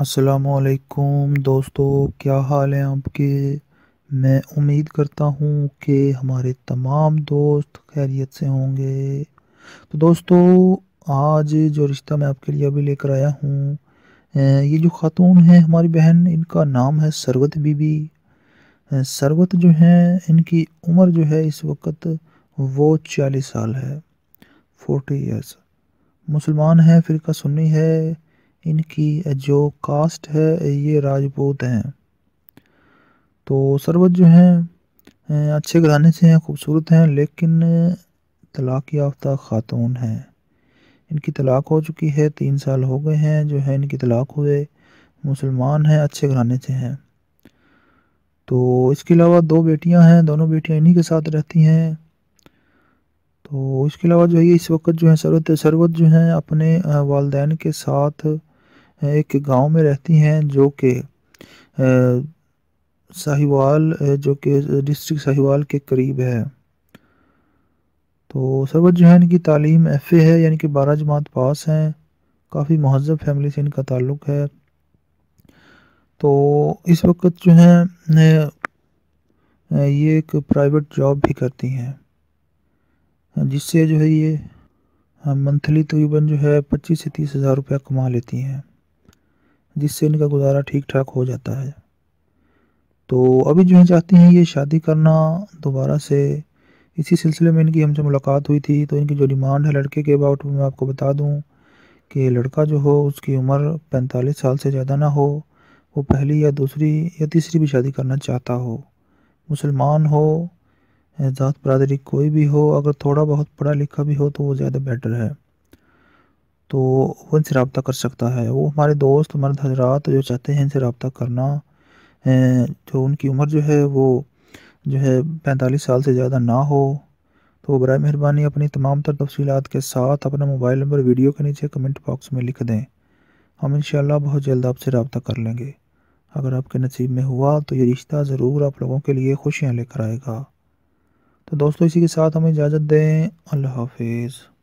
السلام علیکم دوستو، کیا حال ہیں آپ کے؟ میں امید کرتا ہوں کہ ہمارے تمام دوست خیریت سے ہوں گے۔ تو دوستو، آج جو رشتہ میں آپ کے لیے ابھی لے کر آیا ہوں یہ جو خاتون ہیں ہماری بہن، ان کا نام ہے سروت بی بی سروت جو ہیں، ان کی عمر جو ہے اس وقت وہ چالیس سال ہے، فورٹی ایئرس مسلمان ہیں، فرقہ سنی ہے۔ ان کی جو کاسٹ ہے، یہ راجپوت ہیں۔ تو سروت جو ہیں اچھے گھرانے سے ہیں، خوبصورت ہیں، لیکن طلاق یافتہ خاتون ہیں۔ ان کی طلاق ہو چکی ہے، تین سال ہو گئے ہیں جو ہے ان کی طلاق ہوئے، مسلمان ہیں، اچھے گھرانے سے ہیں۔ تو اس کے علاوہ دو بیٹیاں ہیں، دونوں بیٹیاں انہی کے ساتھ رہتی ہیں۔ تو اس کے علاوہ جو ہے اس وقت جو ہے سروت سروت جو ہیں، اپنے والدین کے ساتھ ایک گاؤں میں رہتی ہیں جو کہ ساہیوال جو کہ ڈسٹرک ساہیوال کے قریب ہے۔ تو سروت جو ہے ان کی تعلیم ایف اے ہے یعنی کہ بارہ جماعت پاس ہیں۔ کافی مہذب فیملی سے ان کا تعلق ہے۔ تو اس وقت جو ہے یہ ایک پرائیویٹ جاب بھی کرتی ہیں۔ جس سے جو ہے یہ منتھلی تقریباً جو ہے پچیس سے تیس ہزار روپیہ کما لیتی ہیں۔ جس سے ان کا گزارا ٹھیک ٹھاک ہو جاتا ہے۔ تو ابھی جو ہے چاہتی ہیں یہ شادی کرنا، دوبارہ سے اسی سلسلے میں ان کی ہم سے ملاقات ہوئی تھی۔ تو ان کی جو ڈیمانڈ ہے لڑکے کے اباؤٹ میں آپ کو بتا دوں کہ لڑکا جو ہو، اس کی عمر پینتالیس سال سے زیادہ نہ ہو۔ وہ پہلی یا دوسری یا تیسری بھی شادی کرنا چاہتا ہو۔ مسلمان ہو، ذات برادری کوئی بھی ہو، اگر تھوڑا بہت پڑھا لکھا بھی ہو تو وہ زیادہ بیٹر ہے۔ تو وہ ان سے رابطہ کر سکتا ہے۔ وہ ہمارے دوست، مرد حضرات جو چاہتے ہیں ان سے رابطہ کرنا جو ان کی عمر جو ہے وہ جو ہے پینتالیس سال سے زیادہ نہ ہو، تو وہ برائے مہربانی اپنی تمام تر تفصیلات کے ساتھ اپنا موبائل نمبر ویڈیو کے نیچے کمنٹ باکس میں لکھ دیں۔ ہم انشاءاللہ بہت جلد آپ سے رابطہ کر لیں گے۔ اگر آپ کے نصیب میں ہوا تو یہ رشتہ ضرور آپ لوگوں کے لیے خوشیاں لے کر آئے گا۔ تو دوستو، اسی کے ساتھ ہمیں اجازت دیں۔ اللہ حافظ۔